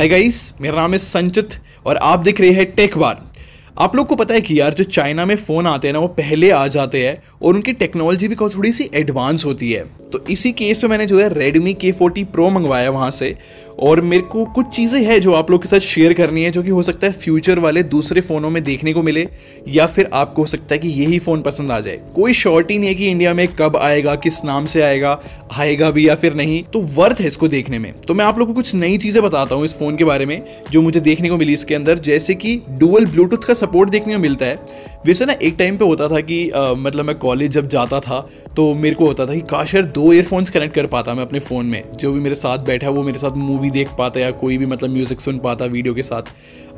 Hi guys, मेरा नाम है संचित और आप देख रहे हैं टेक बार आप लोग को पता है कि यार, जो चाइना में फ़ोन आते हैं ना, वो पहले आ जाते हैं और उनकी टेक्नोलॉजी भी थोड़ी सी एडवांस होती है। तो इसी केस में मैंने जो है रेडमी के फोर्टी प्रो मंगवाया वहाँ से और मेरे को कुछ चीज़ें हैं जो आप लोग के साथ शेयर करनी है जो कि हो सकता है फ्यूचर वाले दूसरे फ़ोनों में देखने को मिले या फिर आपको हो सकता है कि यही फ़ोन पसंद आ जाए। कोई शॉर्ट ही नहीं है कि इंडिया में कब आएगा किस नाम से आएगा आएगा भी या फिर नहीं तो वर्थ है इसको देखने में। तो मैं आप लोग को कुछ नई चीज़ें बताता हूँ इस फ़ोन के बारे में जो मुझे देखने को मिली इसके अंदर। जैसे कि डुअल ब्लूटूथ का सपोर्ट देखने को मिलता है। वैसे ना एक टाइम पे होता था कि आ, मतलब मैं कॉलेज जब जाता था तो मेरे को होता था कि काश यार दो ईयरफोन्स कनेक्ट कर पाता मैं अपने फ़ोन में। जो भी मेरे साथ बैठा है वो मेरे साथ मूवी देख पाता या कोई भी मतलब म्यूज़िक सुन पाता वीडियो के साथ।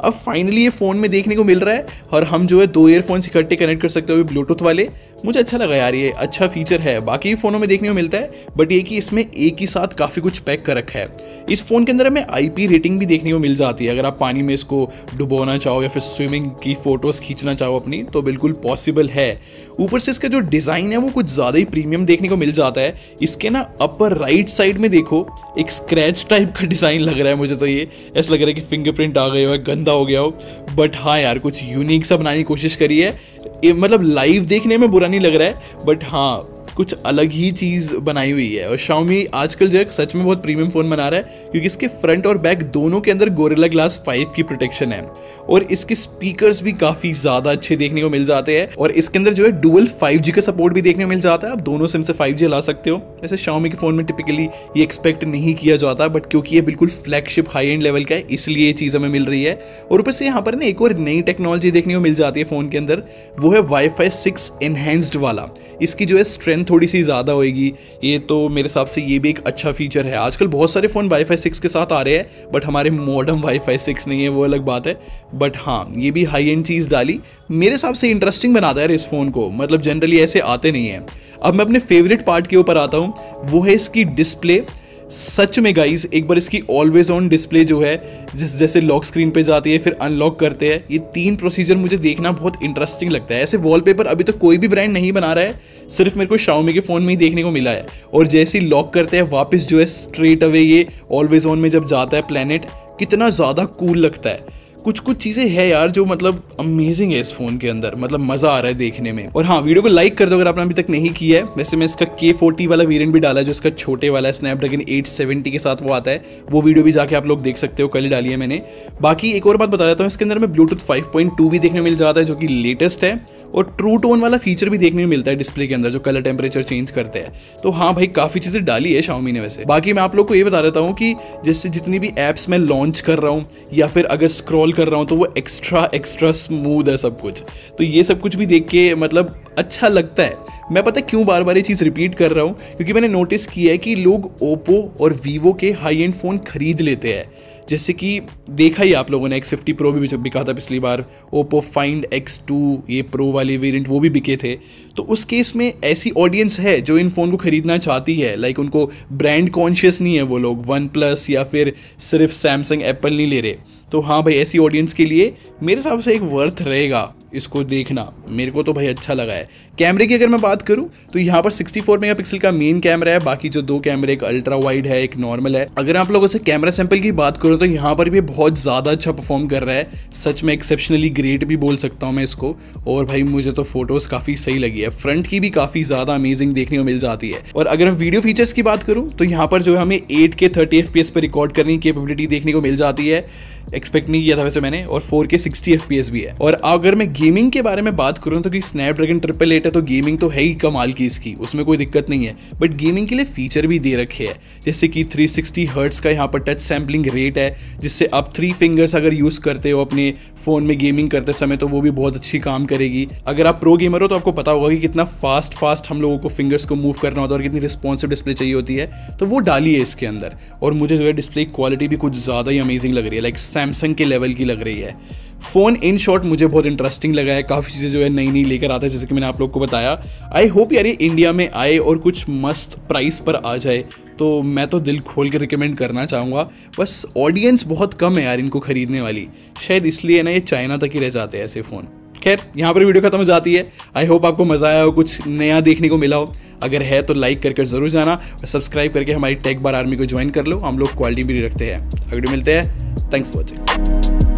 अब फाइनली ये फ़ोन में देखने को मिल रहा है और हम जो है दो ईयरफोन्स इकट्ठे कनेक्ट कर सकते हो ब्लूटूथ वाले। मुझे अच्छा लगा यार ये अच्छा फीचर है। बाकी फ़ोनों में देखने को मिलता है बट ये कि इसमें एक ही साथ काफ़ी कुछ पैक कर रखा है। इस फ़ोन के अंदर हमें आईपी रेटिंग भी देखने को मिल जाती है। अगर आप पानी में इसको डुबोना चाहो या फिर स्विमिंग की फ़ोटोज़ खींचना चाहो अपनी तो बिल्कुल पॉसिबल है। ऊपर से इसका जो डिज़ाइन है, वो कुछ ज़्यादा ही प्रीमियम देखने को मिल जाता है। इसके ना अपर राइट साइड में देखो, एक स्क्रैच टाइप का डिज़ाइन लग रहा है मुझे तो ये। ऐसा लग रहा है कि फिंगरप्रिंट आ गए हो, गंदा हो गया हो। बट हाँ यार, कुछ यूनिक सा बनाने की कोशिश करी है। मतलब लाइव देखने में बुरा नहीं लग रहा है बट हाँ कुछ अलग ही चीज़ बनाई हुई है। और शाओमी आजकल जो है, सच में बहुत प्रीमियम फ़ोन बना रहा है, क्योंकि इसके फ्रंट और बैक दोनों के अंदर गोरेला ग्लास 5 की प्रोटेक्शन है। और इसके स्पीकर्स भी काफ़ी ज़्यादा अच्छे देखने को मिल जाते हैं। और इसके अंदर जो है डुअल 5G का सपोर्ट भी देखने को मिल जाता है। आप दोनों सिम से 5G ला सकते हो। ऐसे शाओमी के फ़ोन में टिपिकली ये एक्सपेक्ट नहीं किया जाता बट क्योंकि ये बिल्कुल फ्लैगशिप हाई एंड लेवल का है, इसलिए ये चीज़ हमें मिल रही है। और ऊपर से यहाँ पर ना एक और नई टेक्नोलॉजी देखने को मिल जाती है फ़ोन के अंदर, वो है वाई फाई सिक्स एनहेंस्ड वाला। इसकी जो है स्ट्रेंथ थोड़ी सी ज़्यादा होएगी। ये तो मेरे हिसाब से ये भी एक अच्छा फीचर है। आजकल बहुत सारे फ़ोन वाईफाई सिक्स के साथ आ रहे हैं बट हमारे मॉडर्न वाईफाई सिक्स नहीं है, वो अलग बात है। बट हाँ ये भी हाई एंड चीज़ डाली। मेरे हिसाब से इंटरेस्टिंग बनाता है इस फ़ोन को। मतलब जनरली ऐसे आते नहीं हैं। अब मैं अपने फेवरेट पार्ट के ऊपर आता हूँ। वो है इसकी डिस्प्ले सच में गाइस एक बार इसकी ऑलवेज ऑन डिस्प्ले जो है, जिस जैसे लॉक स्क्रीन पे जाती है, फिर अनलॉक करते हैं, ये तीन प्रोसीजर मुझे देखना बहुत इंटरेस्टिंग लगता है। ऐसे वॉलपेपर अभी तक तो कोई भी ब्रांड नहीं बना रहा है, सिर्फ़ मेरे को शाओमी के फ़ोन में ही देखने को मिला है। और जैसे ही लॉक करते हैं, वापस जो है स्ट्रेट अवे ये ऑलवेज ऑन में जब जाता है प्लानट कितना ज़्यादा कूल लगता है। कुछ कुछ चीज़ें है यार जो मतलब अमेजिंग है इस फ़ोन के अंदर। मतलब मज़ा आ रहा है देखने में। और हाँ वीडियो को लाइक कर दो अगर आपने अभी तक नहीं किया है। वैसे मैं इसका के फोर्टी वाला वेरियंट भी डाला है, जो इसका छोटे वाला है स्नैपड्रैगन एट सेवेंटी के साथ वो आता है। वो वीडियो भी जाके आप लोग देख सकते हो, कल ही डाली है मैंने। बाकी एक और बात बता देता हूँ, इसके अंदर में ब्लूटूथ फाइव भी देखने मिल जाता है, जो कि लेटेस्ट है। और ट्रू टोन वाला फीचर भी देखने को मिलता है डिस्प्ले के अंदर, जो कलर टेम्परेचर चेंज करते हैं। तो हाँ भाई, काफ़ी चीज़ें डाली है शाओमी ने वैसे। बाकी मैं आप लोग को ये बता देता हूँ कि जैसे जितनी भी एप्स मैं लॉन्च कर रहा हूँ, या फिर अगर स्क्रॉल कर रहा हूँ तो वो एक्स्ट्रा एक्स्ट्रा स्मूद है सब कुछ। तो ये सब कुछ भी देख के मतलब अच्छा लगता है। मैं पता क्यों बार बार ये चीज़ रिपीट कर रहा हूँ? क्योंकि मैंने नोटिस किया है कि लोग ओप्पो और वीवो के हाई एंड फ़ोन खरीद लेते हैं। जैसे कि देखा ही आप लोगों ने एक्स फिफ्टी प्रो भी बिका था पिछली बार ओप्पो फाइंड एक्स टू ये प्रो वाले वेरिएंट वो भी बिके थे। तो उस केस में ऐसी ऑडियंस है जो इन फ़ोन को ख़रीदना चाहती है। लाइक उनको ब्रांड कॉन्शियस नहीं है वो लोग वन प्लस या फिर सिर्फ़ सैमसंग एप्पल नहीं ले रहे। तो हाँ भाई, ऐसी ऑडियंस के लिए मेरे हिसाब से एक वर्थ रहेगा इसको देखना। मेरे को तो भाई अच्छा लगा है। कैमरे की अगर मैं बात करूँ तो यहाँ पर 64 मेगापिक्सल का मेन कैमरा है, बाकी जो दो कैमरे, एक अल्ट्रा वाइड है, एक नॉर्मल है। अगर आप लोगों से कैमरा सैंपल की बात करूँ तो यहाँ पर भी बहुत ज़्यादा अच्छा परफॉर्म कर रहा है। सच में एक्सेप्शनली ग्रेट भी बोल सकता हूँ मैं इसको। और भाई, मुझे तो फ़ोटोज़ काफ़ी सही लगी है। फ्रंट की भी काफ़ी ज़्यादा अमेजिंग देखने को मिल जाती है। और अगर मैं वीडियो फीचर्स की बात करूँ तो यहाँ पर जो है हमें एट के थर्टी एफ़ पर रिकॉर्ड करने की कैपेबिलिटी देखने को मिल जाती है। एक्सपेक्ट नहीं किया था वैसे मैंने। और फोर के सिक्सटी एफ़ भी है। और अगर मैं गेमिंग के बारे में बात करूँ तो कि स्नैपड्रैगन ट्रिपल एट है तो गेमिंग तो है ही कमाल की इसकी, उसमें कोई दिक्कत नहीं है। बट गेमिंग के लिए फीचर भी दे रखे हैं। जैसे कि 360 सिक्सटी हर्ट्स का यहाँ पर टच सैम्पलिंग रेट है, जिससे आप थ्री फिंगर्स अगर यूज़ करते हो अपने फ़ोन में गेमिंग करते समय तो वो भी बहुत अच्छी काम करेगी। अगर आप प्रो गेमर हो तो आपको पता होगा कि कितना फास्ट फास्ट हम लोगों को फिंगर्स को मूव करना होता है और कितनी रिस्पॉन्सिव डिस्प्ले चाहिए होती है। तो वो डाली है इसके अंदर। और मुझे जो है डिस्प्ले क्वालिटी भी कुछ ज़्यादा ही अमेजिंग लग रही है लाइक सैमसंग के लेवल की लग रही है। फ़ोन इन शॉर्ट मुझे बहुत इंटरेस्टिंग लगा है। काफ़ी चीज़ें जो है नई नई लेकर आता है, जैसे कि मैंने आप लोग को बताया। आई होप यार ये इंडिया में आए और कुछ मस्त प्राइस पर आ जाए। तो मैं तो दिल खोल के रिकमेंड करना चाहूँगा। बस ऑडियंस बहुत कम है यार इनको ख़रीदने वाली। शायद इसलिए ना, ये चाइना तक ही रह जाते हैं ऐसे फ़ोन खैर, यहाँ पर वीडियो खत्म हो जाती है। आई होप आपको मज़ा आया हो, कुछ नया देखने को मिला हो। अगर है तो लाइक करके ज़रूर जाना और सब्सक्राइब करके हमारी टेक बार आर्मी को ज्वाइन कर लो। हम लोग क्वालिटी भी रखते हैं। अगर मिलते हैं। Thanks for watching